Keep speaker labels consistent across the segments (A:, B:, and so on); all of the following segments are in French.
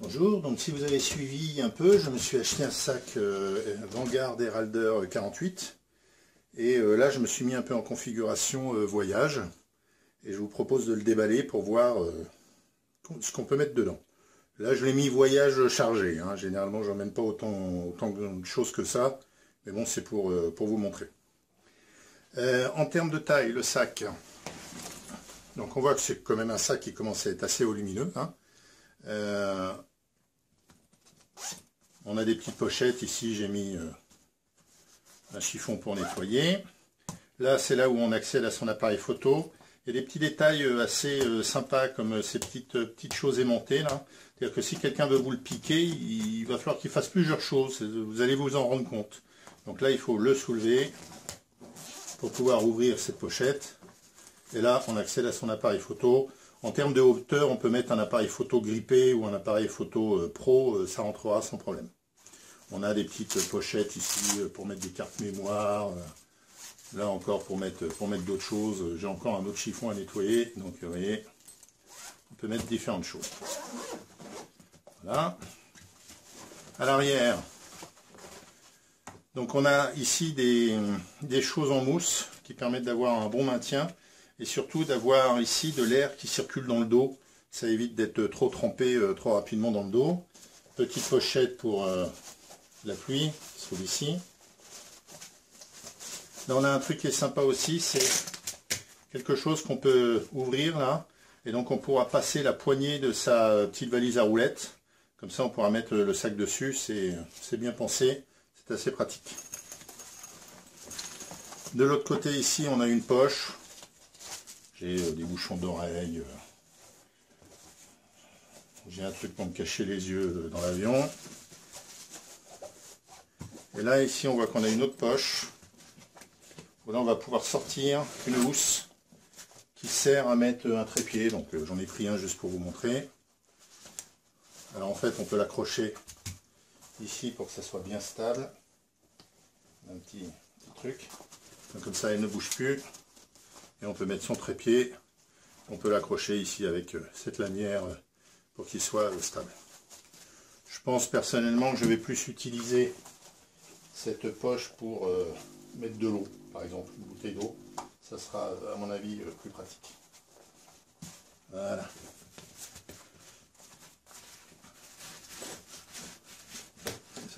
A: Bonjour, donc si vous avez suivi un peu, je me suis acheté un sac euh, Vanguard Heralder 48 et euh, là je me suis mis un peu en configuration euh, voyage et je vous propose de le déballer pour voir ce qu'on peut mettre dedans. Là je l'ai mis voyage chargé, hein. généralement je n'emmène pas autant, autant de choses que ça, mais bon c'est pour vous montrer. En termes de taille, le sac, donc on voit que c'est quand même un sac qui commence à être assez volumineux. Hein. On a des petites pochettes. Ici, j'ai mis euh, un chiffon pour nettoyer. Là, c'est là où on accède à son appareil photo. Il y a des petits détails euh, assez euh, sympas comme ces petites, petites choses aimantées que si quelqu'un veut vous le piquer, il va falloir qu'il fasse plusieurs choses. Vous allez vous en rendre compte. Donc là, il faut le soulever pour pouvoir ouvrir cette pochette. Et là, on accède à son appareil photo. En termes de hauteur, on peut mettre un appareil photo grippé ou un appareil photo pro, ça rentrera sans problème. On a des petites pochettes ici euh, pour mettre des cartes mémoire. Euh, là encore pour mettre, pour mettre d'autres choses. J'ai encore un autre chiffon à nettoyer. Donc vous voyez, on peut mettre différentes choses. Voilà. À l'arrière, donc on a ici des, choses en mousse qui permettent d'avoir un bon maintien et surtout d'avoir ici de l'air qui circule dans le dos. Ça évite d'être trop trempé euh, trop rapidement dans le dos. Petite pochette pour la pluie, qui se trouve ici. Là, on a un truc qui est sympa aussi, c'est quelque chose qu'on peut ouvrir là. Et donc, on pourra passer la poignée de sa petite valise à roulettes. Comme ça, on pourra mettre le sac dessus. C'est bien pensé. Assez pratique. De l'autre côté, ici, on a une poche. J'ai euh, des bouchons d'oreilles. J'ai un truc pour me cacher les yeux euh, dans l'avion. Et là, ici, on voit qu'on a une autre poche. Là, on va pouvoir sortir une housse qui sert à mettre un trépied. Donc, euh, j'en ai pris un juste pour vous montrer. Alors, en fait, on peut l'accrocher ici pour que ça soit bien stable. Un petit, truc. comme ça, elle ne bouge plus. Et on peut mettre son trépied. On peut l'accrocher ici avec euh, cette lanière euh, pour qu'il soit stable. Je pense personnellement que je vais plus utiliser cette poche pour euh, mettre de l'eau, par exemple, une bouteille d'eau. Ça sera, à mon avis, euh, plus pratique.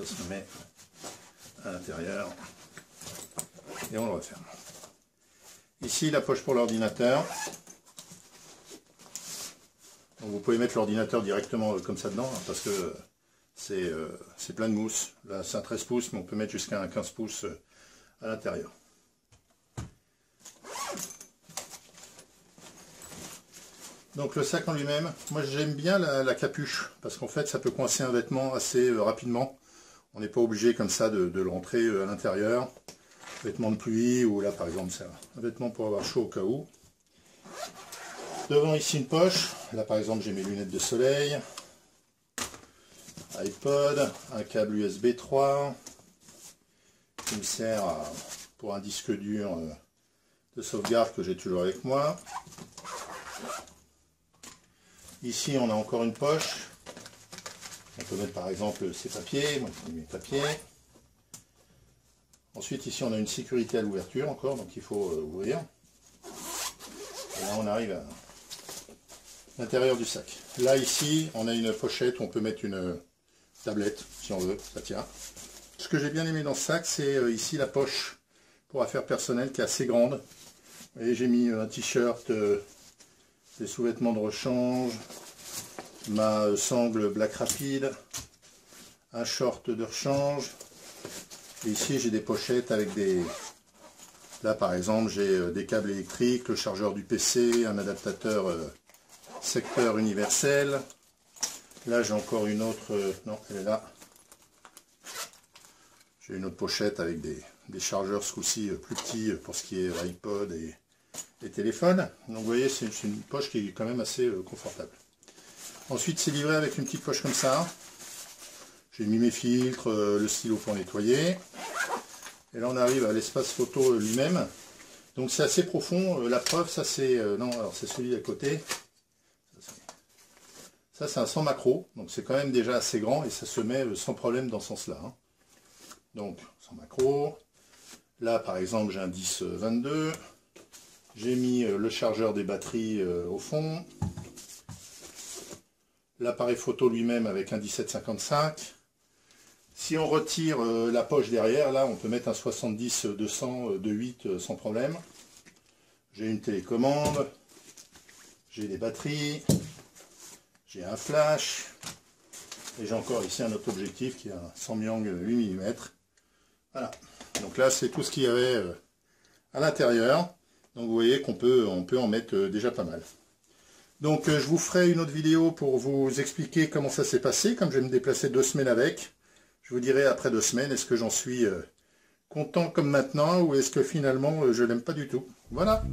A: Ça se met à l'intérieur. Et on le referme. Ici, la poche pour l'ordinateur. Vous pouvez mettre l'ordinateur directement euh, comme ça dedans, hein, parce que euh, c'est plein de mousse. Là, c'est un 13 pouces, mais on peut mettre jusqu'à un 15 pouces euh, à l'intérieur. Donc le sac en lui-même, moi j'aime bien la, capuche, parce qu'en fait ça peut coincer un vêtement assez euh, rapidement. On n'est pas obligé comme ça de, le rentrer à l'intérieur. Vêtement de pluie, ou là par exemple c'est un vêtement pour avoir chaud au cas où. Devant ici une poche, là par exemple j'ai mes lunettes de soleil, iPod, un câble USB 3 qui me sert pour un disque dur euh, de sauvegarde que j'ai toujours avec moi. Ici on a encore une poche. On peut mettre par exemple ses papiers, moi mes papiers. Ensuite ici on a une sécurité à l'ouverture encore, donc il faut euh, ouvrir. Et là on arrive à l'intérieur du sac. Là ici on a une pochette où on peut mettre une, tablette, si on veut, ça tient. Ce que j'ai bien aimé dans ce sac, c'est euh, ici la poche pour affaires personnelles qui est assez grande. Et j'ai mis euh, un t-shirt, euh, des sous-vêtements de rechange, ma sangle Black Rapide, un short de rechange. Et ici, j'ai des pochettes avec des... Là, par exemple, j'ai des câbles électriques, le chargeur du PC, un adaptateur secteur universel, Là, j'ai encore une autre... Euh, non, elle est là. J'ai une autre pochette avec des, chargeurs ce coup-ci euh, plus petits euh, pour ce qui est iPod et, les téléphones. Donc vous voyez, c'est une poche qui est quand même assez confortable. Ensuite, c'est livré avec une petite poche comme ça. J'ai mis mes filtres, le stylo pour nettoyer. Et là, on arrive à l'espace photo lui-même. Donc c'est assez profond. la preuve, ça c'est... non, alors c'est celui à côté. Ça c'est un 100 macro, donc c'est quand même déjà assez grand et ça se met sans problème dans ce sens-là. Hein. Donc 100 macro. Là par exemple j'ai un 10-22. J'ai mis le chargeur des batteries au fond l'appareil photo lui-même avec un 1755. Si on retire euh, la poche derrière, là on peut mettre un 70-200 de 8 euh, sans problème. J'ai une télécommande, j'ai des batteries, j'ai un flash, et j'ai encore ici un autre objectif qui a un Samyang 8 mm. Voilà, donc là c'est tout ce qu'il y avait euh, à l'intérieur. Donc vous voyez qu'on peut, on peut en mettre déjà pas mal. Donc euh, je vous ferai une autre vidéo pour vous expliquer comment ça s'est passé, comme je vais me déplacer deux semaines avec. Je vous dirai après deux semaines, est-ce que j'en suis euh, content comme maintenant, ou est-ce que finalement euh, je l'aime pas du tout. Voilà